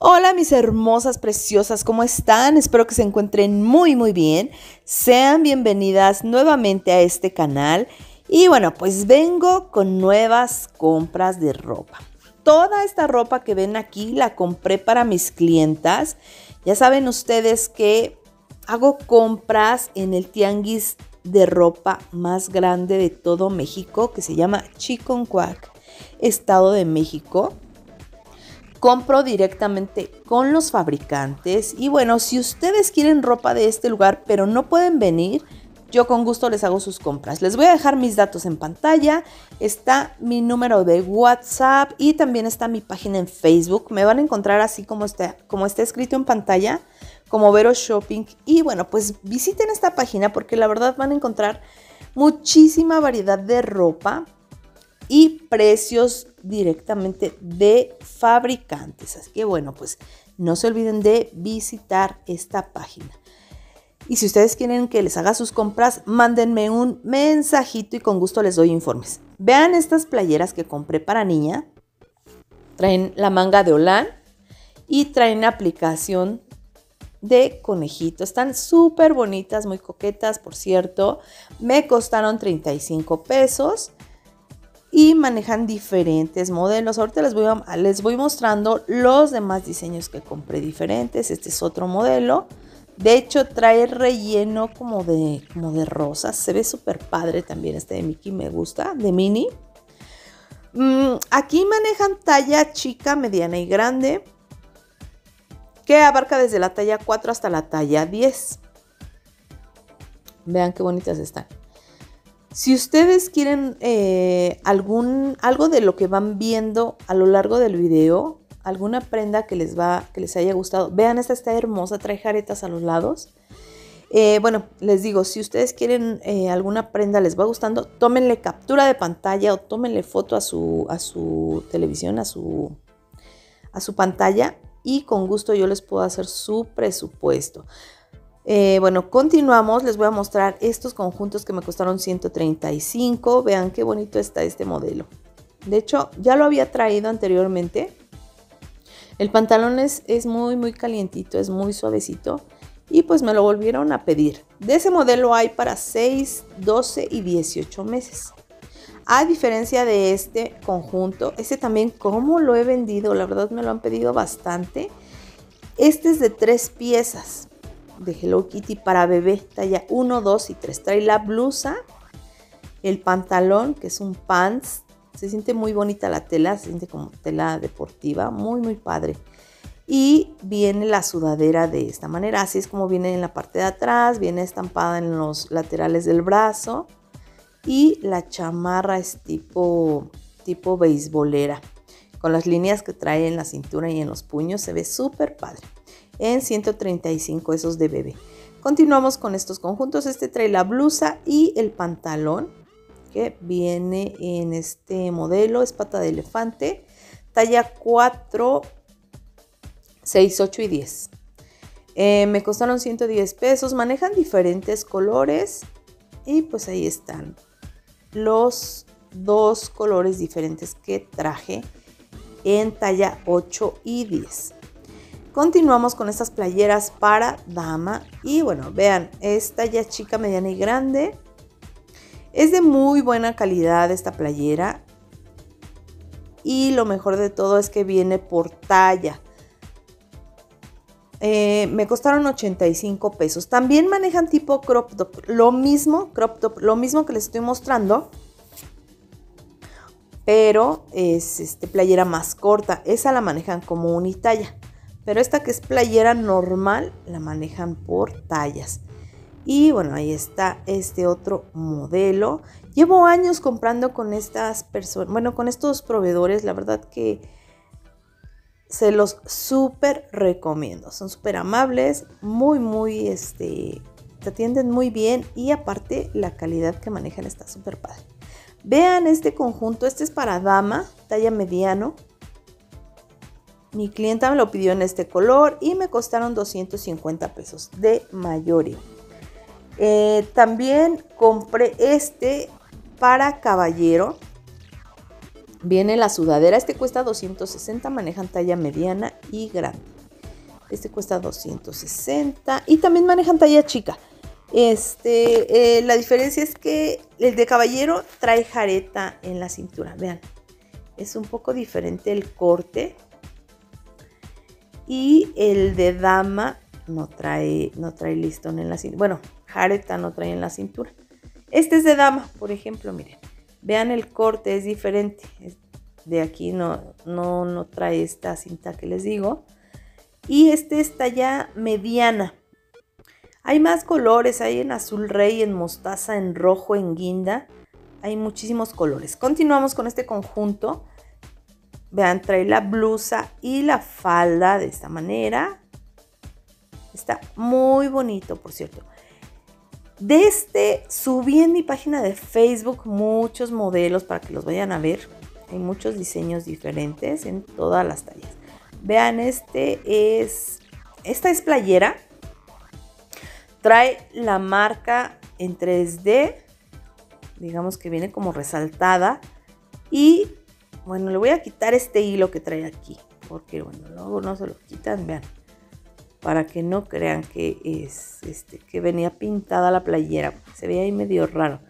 Hola mis hermosas, preciosas, ¿cómo están? Espero que se encuentren muy muy bien. Sean bienvenidas nuevamente a este canal. Y bueno, pues vengo con nuevas compras de ropa. Toda esta ropa que ven aquí la compré para mis clientas. Ya saben ustedes que hago compras en el tianguis de ropa más grande de todo México que se llama Chiconcuac, Estado de México compro directamente con los fabricantes y bueno, si ustedes quieren ropa de este lugar pero no pueden venir, yo con gusto les hago sus compras. Les voy a dejar mis datos en pantalla, está mi número de WhatsApp y también está mi página en Facebook. Me van a encontrar así como está, como está escrito en pantalla, como Vero Shopping. Y bueno, pues visiten esta página porque la verdad van a encontrar muchísima variedad de ropa y precios directamente de fabricantes. Así que bueno, pues no se olviden de visitar esta página. Y si ustedes quieren que les haga sus compras, mándenme un mensajito y con gusto les doy informes. Vean estas playeras que compré para niña. Traen la manga de Olan y traen aplicación de conejito. Están súper bonitas, muy coquetas, por cierto. Me costaron 35 pesos y manejan diferentes modelos. Ahorita les voy, les voy mostrando los demás diseños que compré diferentes. Este es otro modelo. De hecho, trae relleno como de, como de rosas. Se ve súper padre también este de Mickey, me gusta, de mini. Mm, aquí manejan talla chica, mediana y grande, que abarca desde la talla 4 hasta la talla 10. Vean qué bonitas están. Si ustedes quieren eh, algún, algo de lo que van viendo a lo largo del video, alguna prenda que les, va, que les haya gustado, vean, esta está hermosa, trae jaretas a los lados. Eh, bueno, les digo, si ustedes quieren eh, alguna prenda, les va gustando, tómenle captura de pantalla o tómenle foto a su, a su televisión, a su, a su pantalla y con gusto yo les puedo hacer su presupuesto. Eh, bueno, continuamos. Les voy a mostrar estos conjuntos que me costaron 135. Vean qué bonito está este modelo. De hecho, ya lo había traído anteriormente. El pantalón es, es muy, muy calientito, es muy suavecito. Y pues me lo volvieron a pedir. De ese modelo hay para 6, 12 y 18 meses. A diferencia de este conjunto, este también como lo he vendido, la verdad me lo han pedido bastante. Este es de tres piezas de Hello Kitty para bebé, talla 1, 2 y 3. Trae la blusa, el pantalón, que es un pants. Se siente muy bonita la tela, se siente como tela deportiva, muy, muy padre. Y viene la sudadera de esta manera, así es como viene en la parte de atrás, viene estampada en los laterales del brazo. Y la chamarra es tipo, tipo beisbolera, con las líneas que trae en la cintura y en los puños, se ve súper padre en 135 esos de bebé. Continuamos con estos conjuntos. Este trae la blusa y el pantalón que viene en este modelo. Es pata de elefante. Talla 4, 6, 8 y 10. Eh, me costaron 110 pesos. Manejan diferentes colores. Y pues ahí están los dos colores diferentes que traje en talla 8 y 10. Continuamos con estas playeras para dama. Y bueno, vean, esta ya chica, mediana y grande. Es de muy buena calidad esta playera. Y lo mejor de todo es que viene por talla. Eh, me costaron 85 pesos. También manejan tipo crop top. Lo mismo, crop top, lo mismo que les estoy mostrando. Pero es este, playera más corta. Esa la manejan como unitalla. Pero esta que es playera normal la manejan por tallas. Y bueno, ahí está este otro modelo. Llevo años comprando con estas personas, bueno, con estos proveedores. La verdad que se los súper recomiendo. Son súper amables, muy, muy, este, te atienden muy bien y aparte la calidad que manejan está súper padre. Vean este conjunto, este es para dama, talla mediano. Mi clienta me lo pidió en este color y me costaron 250 pesos de mayoría. Eh, también compré este para caballero. Viene la sudadera, este cuesta 260, manejan talla mediana y grande. Este cuesta 260 y también manejan talla chica. Este, eh, la diferencia es que el de caballero trae jareta en la cintura. Vean, es un poco diferente el corte. Y el de dama no trae, no trae listón en la cintura. Bueno, jareta no trae en la cintura. Este es de dama, por ejemplo, miren. Vean el corte, es diferente. De aquí no, no, no trae esta cinta que les digo. Y este está ya mediana. Hay más colores, hay en azul rey, en mostaza, en rojo, en guinda. Hay muchísimos colores. Continuamos con este conjunto. Vean, trae la blusa y la falda de esta manera. Está muy bonito, por cierto. De este subí en mi página de Facebook muchos modelos para que los vayan a ver. Hay muchos diseños diferentes en todas las tallas. Vean, este es, esta es playera. Trae la marca en 3D, digamos que viene como resaltada. Y bueno, le voy a quitar este hilo que trae aquí, porque bueno, luego no se lo quitan, vean. Para que no crean que es este que venía pintada la playera, se ve ahí medio raro.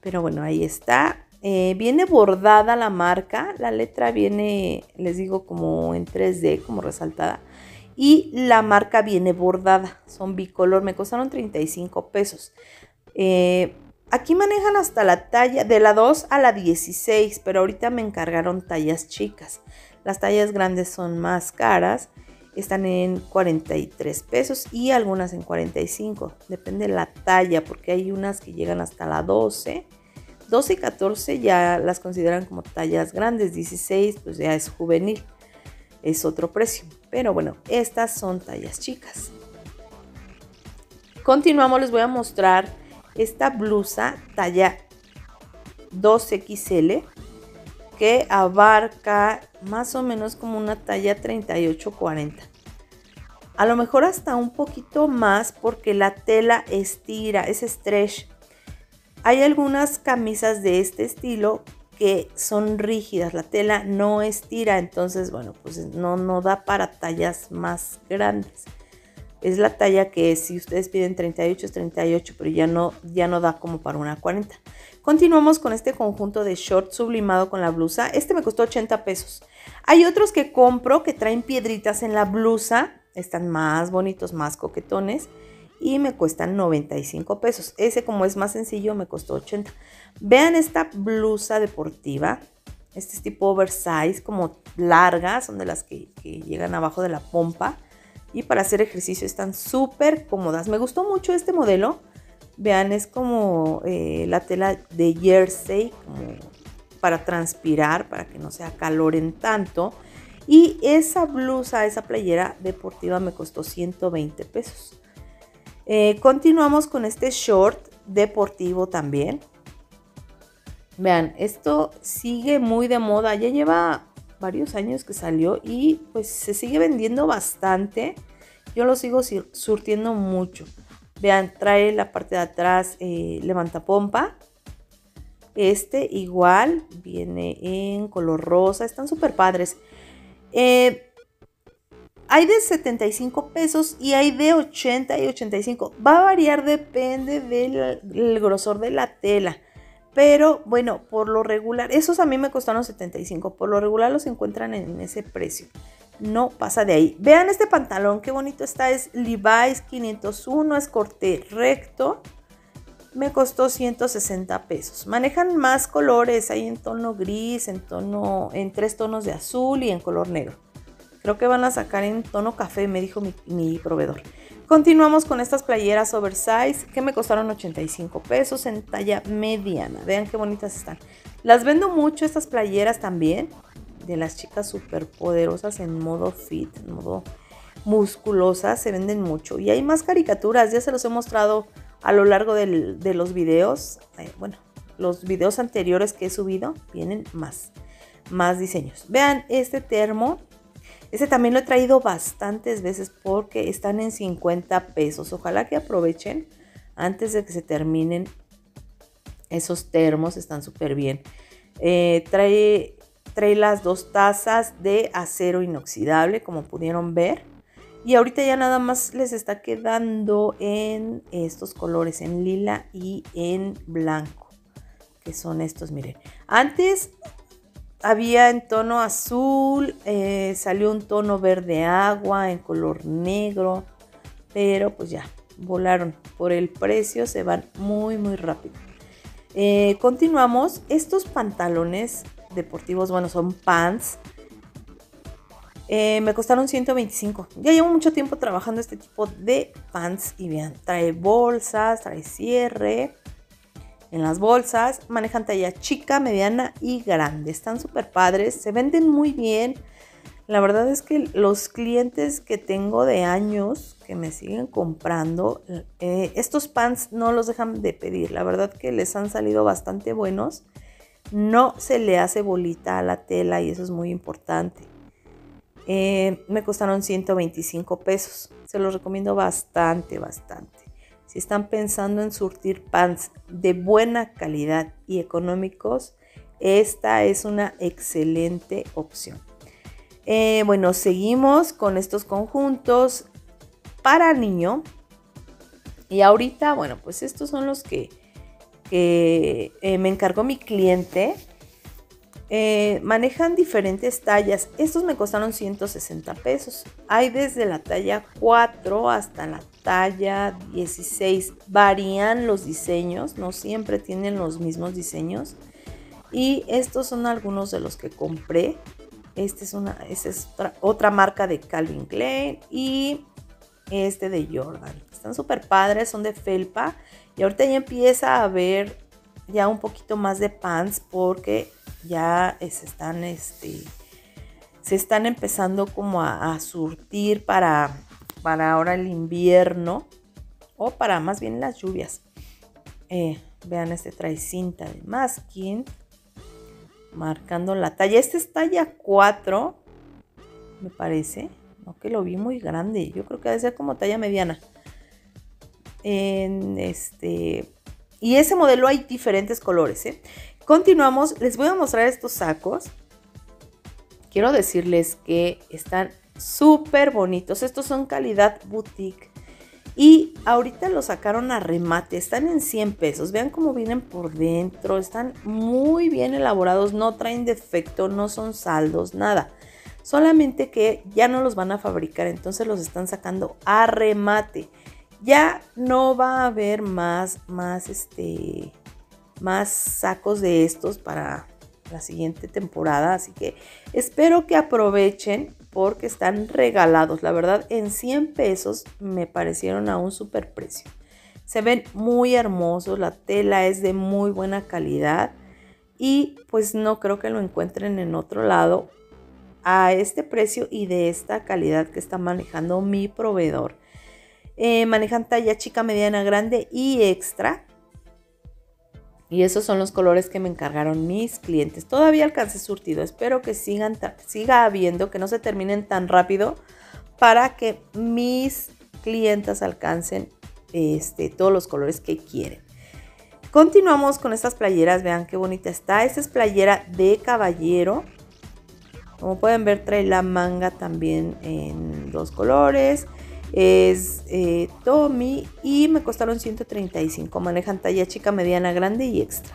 Pero bueno, ahí está. Eh, viene bordada la marca, la letra viene, les digo, como en 3D, como resaltada. Y la marca viene bordada, son bicolor, me costaron 35 pesos. Eh, aquí manejan hasta la talla de la 2 a la 16, pero ahorita me encargaron tallas chicas. Las tallas grandes son más caras, están en 43 pesos y algunas en 45, depende de la talla, porque hay unas que llegan hasta la 12 12 y 14 ya las consideran como tallas grandes, 16 pues ya es juvenil, es otro precio. Pero bueno, estas son tallas chicas. Continuamos, les voy a mostrar esta blusa talla 2XL que abarca más o menos como una talla 38-40. A lo mejor hasta un poquito más porque la tela estira, es stretch. Hay algunas camisas de este estilo que son rígidas, la tela no estira, entonces bueno, pues no, no da para tallas más grandes. Es la talla que si ustedes piden 38 es 38, pero ya no, ya no da como para una 40. Continuamos con este conjunto de short sublimado con la blusa. Este me costó 80 pesos. Hay otros que compro que traen piedritas en la blusa. Están más bonitos, más coquetones y me cuestan 95 pesos. Ese como es más sencillo me costó 80. Vean esta blusa deportiva. Este es tipo oversize, como larga, son de las que, llegan abajo de la pompa. Y para hacer ejercicio están súper cómodas. Me gustó mucho este modelo. Vean, es como eh, la tela de jersey, para transpirar, para que no sea calor en tanto. Y esa blusa, esa playera deportiva me costó 120 pesos. Eh, continuamos con este short deportivo también. Vean, esto sigue muy de moda. Ya lleva varios años que salió y pues se sigue vendiendo bastante. Yo lo sigo surtiendo mucho. Vean, trae la parte de atrás eh, levanta pompa. Este igual viene en color rosa. Están súper padres. Eh, hay de 75 pesos y hay de 80 y 85. Va a variar, depende del grosor de la tela. Pero bueno, por lo regular, esos a mí me costaron 75. Por lo regular los encuentran en ese precio. No pasa de ahí. Vean este pantalón, qué bonito está. Es Levi's 501, es corte recto. Me costó 160 pesos. Manejan más colores, hay en tono gris, en tono, en tres tonos de azul y en color negro. Creo que van a sacar en tono café, me dijo mi, proveedor. Continuamos con estas playeras oversize que me costaron 85 pesos en talla mediana. Vean qué bonitas están. Las vendo mucho estas playeras también de las chicas súper poderosas en modo fit, en modo musculosas. Se venden mucho. Y hay más caricaturas, ya se los he mostrado a lo largo de los videos. Eh, bueno, los videos anteriores que he subido vienen más, más diseños. Vean este termo ese también lo he traído bastantes veces porque están en 50 pesos. Ojalá que aprovechen antes de que se terminen esos termos. Están súper bien. Eh, trae trae las dos tazas de acero inoxidable, como pudieron ver. Y ahorita ya nada más les está quedando en estos colores, en lila y en blanco, que son estos, miren. Antes había en tono azul, eh, salió un tono verde agua, en color negro, pero pues ya, volaron por el precio, se van muy muy rápido. Eh, continuamos, estos pantalones deportivos, bueno, son pants, eh, me costaron 125. Ya llevo mucho tiempo trabajando este tipo de pants y vean, trae bolsas, trae cierre en las bolsas, manejan talla chica, mediana y grande. Están súper padres, se venden muy bien. La verdad es que los clientes que tengo de años que me siguen comprando, eh, estos pants no los dejan de pedir. La verdad que les han salido bastante buenos. No se le hace bolita a la tela y eso es muy importante. Eh, me costaron 125 pesos. Se los recomiendo bastante, bastante. Si están pensando en surtir pants de buena calidad y económicos, esta es una excelente opción. Eh, bueno, seguimos con estos conjuntos para niño. Y ahorita, bueno, pues estos son los que, que eh, me encargó mi cliente. Eh, manejan diferentes tallas. Estos me costaron 160 pesos. Hay desde la talla 4 hasta la talla 16. Varían los diseños, no siempre tienen los mismos diseños. Y estos son algunos de los que compré. Este es una, esta es otra, otra marca de Calvin Klein y este de Jordan. Están súper padres, son de felpa. Y ahorita ya empieza a ver ya un poquito más de pants porque ya se están, este, se están empezando como a, surtir para, para ahora el invierno o para más bien las lluvias. Eh, vean, este trae cinta de masking marcando la talla. Este es talla 4, me parece. No que lo vi muy grande. Yo creo que debe ser como talla mediana. Este. Y ese modelo hay diferentes colores. ¿eh? Continuamos, les voy a mostrar estos sacos. Quiero decirles que están súper bonitos. Estos son calidad boutique. Y ahorita los sacaron a remate. Están en 100 pesos. Vean cómo vienen por dentro. Están muy bien elaborados. No traen defecto. No son saldos. Nada. Solamente que ya no los van a fabricar. Entonces los están sacando a remate. Ya no va a haber más, más este más sacos de estos para la siguiente temporada. Así que espero que aprovechen porque están regalados. La verdad, en 100 pesos me parecieron a un super precio. Se ven muy hermosos, la tela es de muy buena calidad y pues no creo que lo encuentren en otro lado a este precio y de esta calidad que está manejando mi proveedor. Eh, manejan talla chica, mediana, grande y extra. Y esos son los colores que me encargaron mis clientes. Todavía alcancé surtido. Espero que sigan, siga habiendo, que no se terminen tan rápido para que mis clientas alcancen este, todos los colores que quieren. Continuamos con estas playeras. Vean qué bonita está. Esta es playera de caballero. Como pueden ver trae la manga también en dos colores es eh, Tommy y me costaron 135. Manejan talla chica, mediana, grande y extra.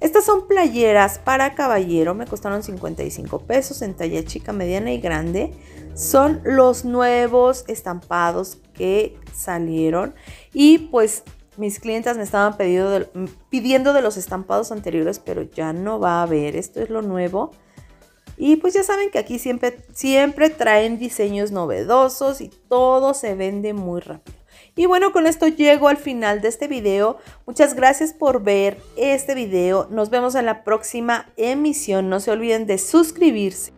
Estas son playeras para caballero, me costaron 55 pesos en talla chica, mediana y grande. Son los nuevos estampados que salieron y pues mis clientas me estaban pidiendo de los estampados anteriores, pero ya no va a haber. Esto es lo nuevo. Y pues ya saben que aquí siempre, siempre traen diseños novedosos y todo se vende muy rápido. Y bueno, con esto llego al final de este video. Muchas gracias por ver este video. Nos vemos en la próxima emisión. No se olviden de suscribirse.